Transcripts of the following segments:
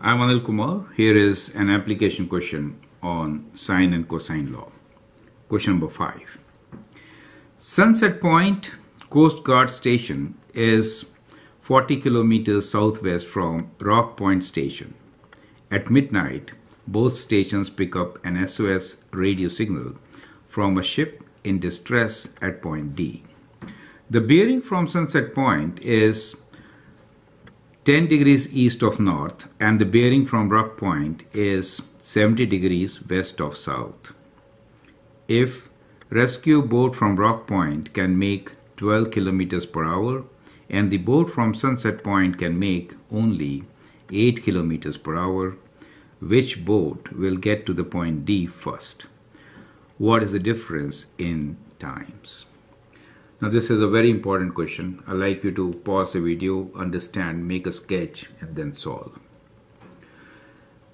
I'm Anil Kumar. Here is an application question on sine and cosine law. Question number 5. Sunset Point Coast Guard Station is 40 kilometers southwest from Rock Point Station. At midnight, both stations pick up an SOS radio signal from a ship in distress at point D. The bearing from Sunset Point is 10 degrees east of north and the bearing from Rock Point is 70 degrees west of south. If rescue boat from Rock Point can make 12 kilometers per hour and the boat from Sunset Point can make only 8 kilometers per hour, which boat will get to the point D first? What is the difference in times? Now this is a very important question. I'd like you to pause the video, understand, make a sketch and then solve.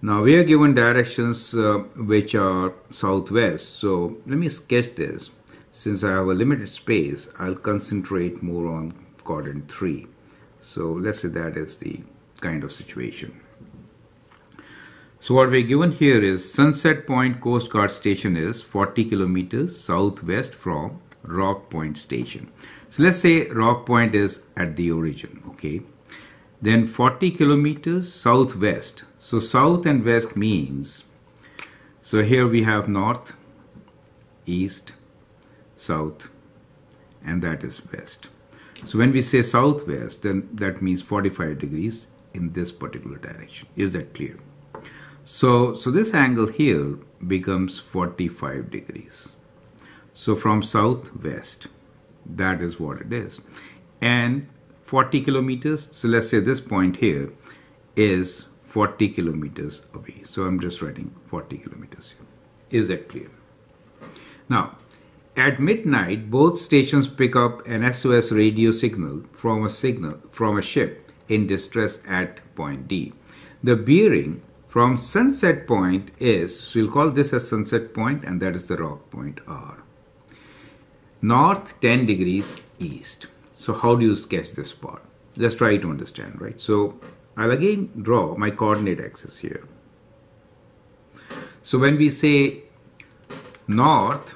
Now we are given directions uh, which are southwest. So let me sketch this. Since I have a limited space, I'll concentrate more on quadrant 3. So let's say that is the kind of situation. So what we're given here is Sunset Point Coast Guard Station is 40 kilometers southwest from Rock Point station. So let's say Rock Point is at the origin, okay? Then 40 kilometers southwest. So south and west means, so here we have north, east, south, and that is west. So when we say southwest, then that means 45 degrees in this particular direction. Is that clear? So, so this angle here becomes 45 degrees. So from southwest, that is what it is. And 40 kilometers, so let's say this point here is 40 kilometers away. So I'm just writing 40 kilometers here. Is that clear? Now, at midnight, both stations pick up an SOS radio signal from a signal from a ship in distress at point D. The bearing from sunset point is, so we'll call this as sunset point and that is the rock point R north 10 degrees east. So how do you sketch this spot? Just try to understand, right? So I'll again draw my coordinate axis here. So when we say north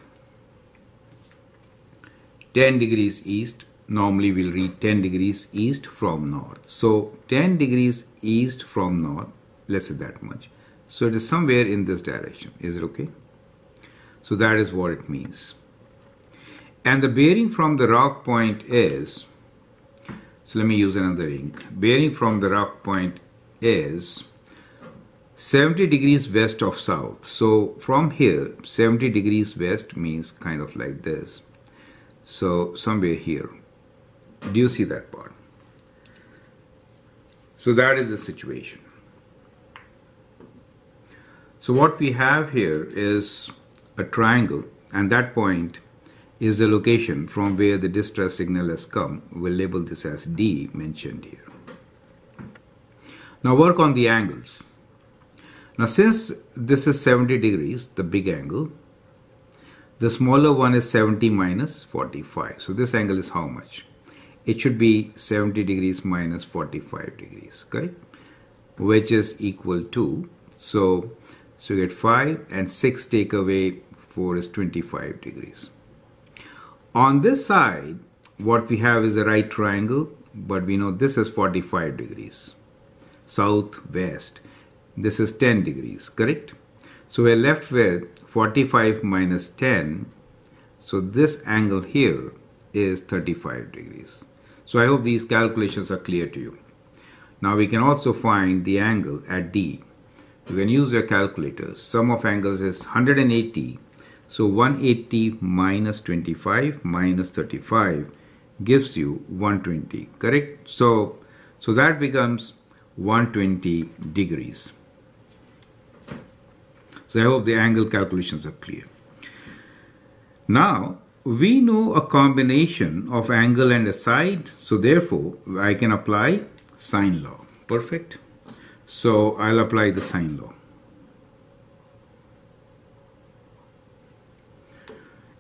10 degrees east, normally we'll read 10 degrees east from north. So 10 degrees east from north, let's say that much. So it is somewhere in this direction. Is it okay? So that is what it means. And the bearing from the rock point is, so let me use another ink. Bearing from the rock point is 70 degrees west of south. So from here, 70 degrees west means kind of like this. So somewhere here. Do you see that part? So that is the situation. So what we have here is a triangle and that point is the location from where the distress signal has come. We'll label this as D mentioned here. Now work on the angles. Now since this is 70 degrees, the big angle, the smaller one is 70 minus 45. So this angle is how much? It should be 70 degrees minus 45 degrees, correct? Which is equal to, so, so you get 5 and 6 take away 4 is 25 degrees. On this side, what we have is a right triangle, but we know this is 45 degrees. Southwest, this is 10 degrees, correct? So we're left with 45 minus 10. So this angle here is 35 degrees. So I hope these calculations are clear to you. Now we can also find the angle at D. You can use your calculator. Sum of angles is 180 so 180 minus 25 minus 35 gives you 120, correct? So, so that becomes 120 degrees. So I hope the angle calculations are clear. Now, we know a combination of angle and a side, so therefore I can apply sine law. Perfect. So I'll apply the sine law.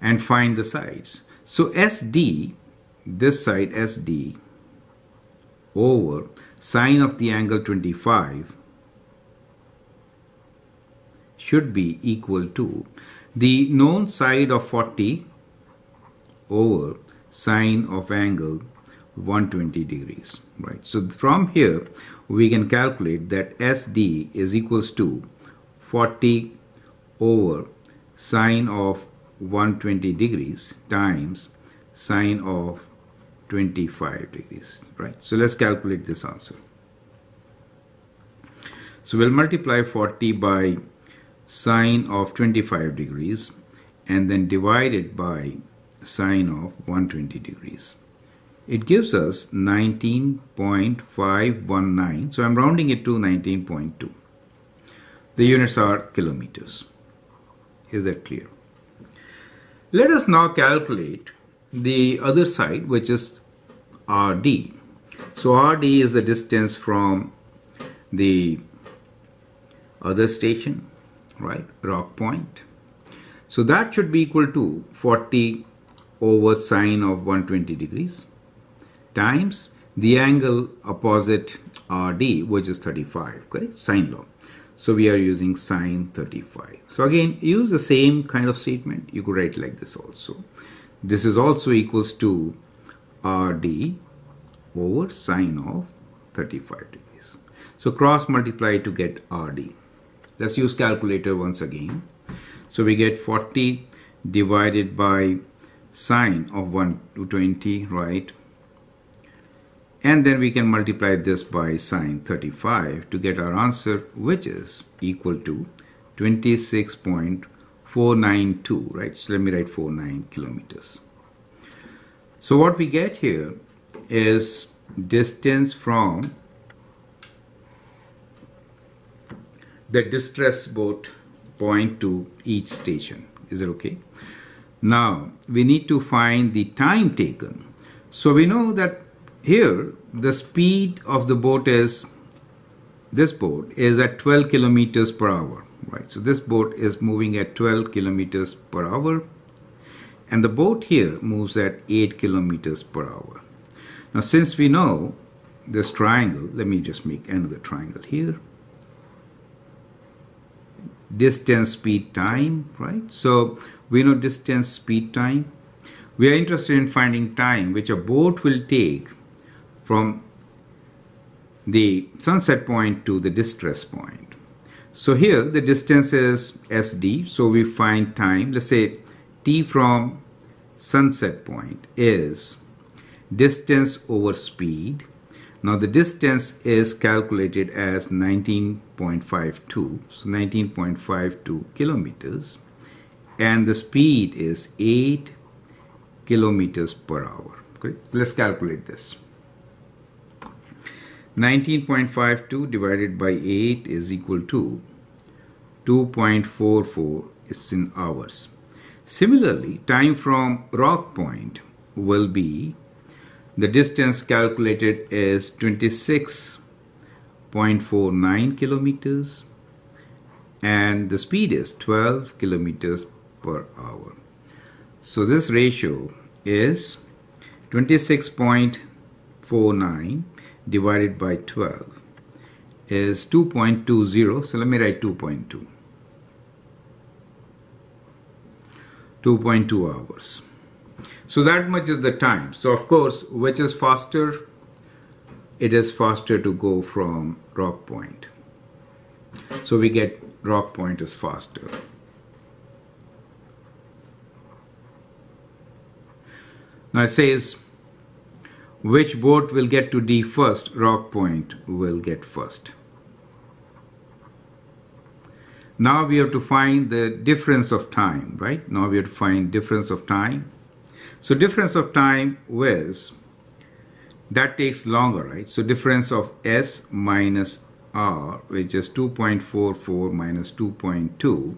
And find the sides. So SD, this side SD over sine of the angle 25 should be equal to the known side of 40 over sine of angle 120 degrees right so from here we can calculate that SD is equals to 40 over sine of 120 degrees times sine of 25 degrees right? So let's calculate this answer so we'll multiply 40 by sine of 25 degrees and then divide it by sine of 120 degrees. It gives us 19.519 so I'm rounding it to 19.2 the units are kilometers. Is that clear let us now calculate the other side which is RD so RD is the distance from the other station right rock point. So that should be equal to 40 over sine of 120 degrees times the angle opposite RD which is 35 correct? Sine law so we are using sine 35 so again use the same kind of statement. You could write like this also. This is also equals to RD over sine of 35 degrees. So cross multiply to get RD let's use calculator once again. So we get 40 divided by sine of 120 right and then we can multiply this by sine 35 to get our answer which is equal to 26.492 right so let me write 49 kilometers so what we get here is distance from the distress boat point to each station. Is it okay? Now, we need to find the time taken. So we know that here the speed of the boat is, this boat is at 12 kilometers per hour, right? So this boat is moving at 12 kilometers per hour and the boat here moves at 8 kilometers per hour. Now since we know this triangle, let me just make another triangle here distance speed time right so we know distance speed time we are interested in finding time which a boat will take from the sunset point to the distress point. So here the distance is sd so we find time. Let's say t from sunset point is distance over speed. Now the distance is calculated as 19.52, so 19.52 kilometers, and the speed is 8 kilometers per hour. Okay, let's calculate this. 19.52 divided by 8 is equal to 2.44 is in hours. Similarly, time from rock point will be the distance calculated is 26.49 kilometers and the speed is 12 kilometers per hour. So this ratio is 26.49 divided by 12 is 2.20. So let me write 2.2. 2.2 hours. So that much is the time. So of course, which is faster? It is faster to go from rock point. So we get rock point is faster. Now it says which boat will get to D first, rock point will get first. Now we have to find the difference of time, right? Now we have to find difference of time. So difference of time was, that takes longer, right? So difference of S minus R, which is 2.44 minus 2.2,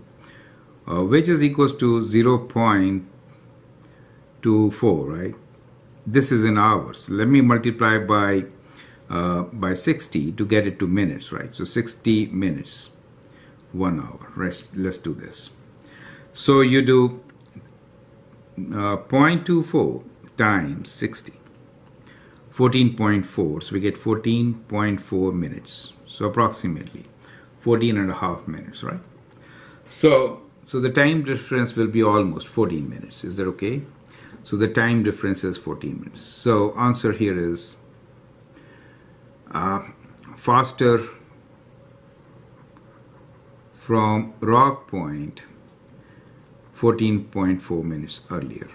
uh, which is equals to 0.24, right? This is in hours. Let me multiply by uh, by 60 to get it to minutes, right? So 60 minutes, one hour. Right? Let's do this. So you do uh, 0.24 times 60 14.4 so we get 14.4 minutes so approximately 14 and a half minutes right So, so the time difference will be almost 14 minutes. Is that okay? So the time difference is 14 minutes. So answer here is uh, faster from rock point 14.4 minutes earlier.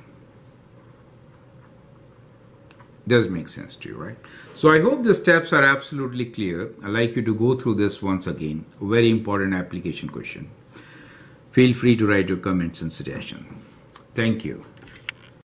Does make sense to you, right? So I hope the steps are absolutely clear. I'd like you to go through this once again. A very important application question. Feel free to write your comments and suggestions. Thank you.